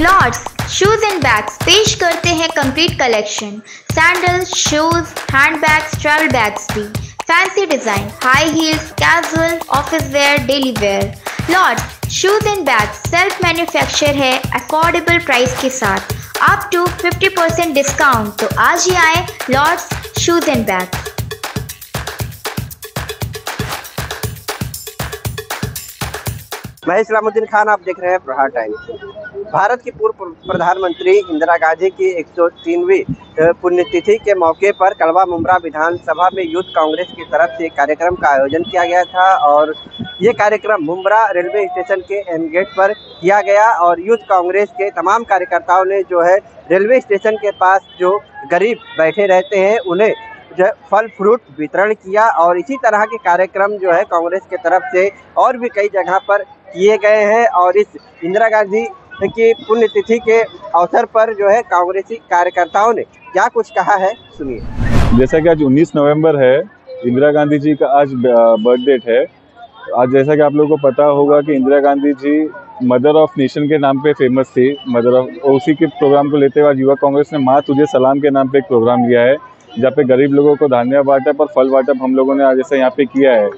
Lord's shoes and bags पेश करते हैं complete collection sandals shoes hand bags travel bags भी. Fancy design high heels casual office wear daily wear Lords shoes and bags self manufacture है affordable price के साथ. Up to 50% discount तो आज ही आए लॉर्ड्स शूज़ एंड बैग्स मैं इस्लामुद्दीन खान, आप देख रहे हैं प्रहार टाइम्स। भारत की पूर्व प्रधानमंत्री इंदिरा गांधी की 103वीं पुण्यतिथि के मौके पर कलवा मुमरा विधानसभा में यूथ कांग्रेस की तरफ़ से कार्यक्रम का आयोजन किया गया था और ये कार्यक्रम मुमरा रेलवे स्टेशन के एम गेट पर किया गया और यूथ कांग्रेस के तमाम कार्यकर्ताओं ने जो है रेलवे स्टेशन के पास जो गरीब बैठे रहते हैं, उन्हें जो है, फल, फ्रूट वितरण किया और इसी तरह के कार्यक्रम जो है, कांग्रेस के तरफ़ से और भी कई जगह पर किए गए हैं और इस इंदिरा गांधी की पुण्यतिथि के अवसर पर जो है, कांग्रेसी कार्यकर्ताओं ने क्या कुछ कहा है, सुनिए। जैसा कि आज 19 नवंबर है, इंदिरा गांधी जी का आज बर्थ डेट है। आज जैसा कि आप लोगों को पता होगा कि Indira Gandhi ji mother of nation के नाम पे फ़ेमस थी। मदर ऑफ़ उसी के प्रोग्राम को लेते हुए युवा कांग्रेस ने माँ तुझे सलाम के नाम पे एक प्रोग्राम लिया है। जहाँ पे गरीब लोगों को धान्य वाटप और फल वाटप हम लोगों ने आज जैसे यहाँ पे किया है।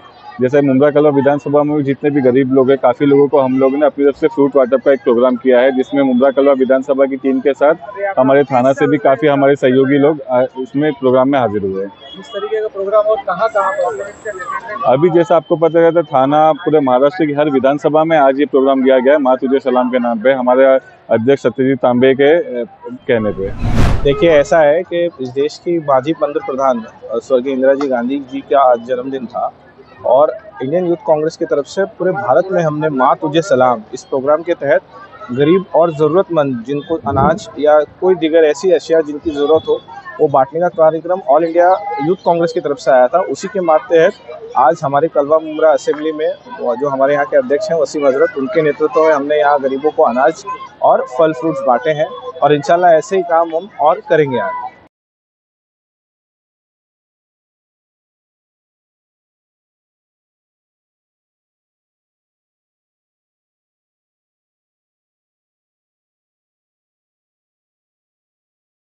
जैसे मुमरा कला विधानसभा में जितने भी गरीब लोग हैं काफ़ी लोगों को हम लोगों ने अपनी तरफ़ से फ्रूट वाटर का एक प्रोग्राम किया है जिसमें मुमरा कलवा विधानसभा की टीम के साथ हमारे थाना से भी काफ़ी हमारे सहयोगी लोग उसमें प्रोग्राम में हाजिर हुए इस तरीके का प्रोग्राम और कहाँ कहाँ अभी जैसा आपको पता रहता थाना पूरे महाराष्ट्र की हर विधानसभा में आज ये प्रोग्राम लिया गया है। माँ तुझे सलाम के नाम पे हमारे अध्यक्ष सत्यजीत तांबे के कहने पे। देखिए, ऐसा है कि इस देश की माजी पंद्र प्रधान स्वर्गीय इंदिरा जी गांधी जी का आज जन्मदिन था और इंडियन यूथ कांग्रेस की तरफ़ से पूरे भारत में हमने माँ तुझे सलाम इस प्रोग्राम के तहत गरीब और ज़रूरतमंद जिनको अनाज या कोई दिगर ऐसी अशिया जिनकी ज़रूरत हो वो बांटने का कार्यक्रम ऑल इंडिया यूथ कांग्रेस की तरफ़ से आया था। उसी के मातहत आज हमारे कलवा मुमरा असेंबली में जो हमारे यहाँ के अध्यक्ष हैं वसीम हज़रत, उनके नेतृत्व में हमने यहाँ गरीबों को अनाज और फल फ्रूट्स बांटे हैं और इंशाल्लाह ऐसे ही काम हम और करेंगे आज।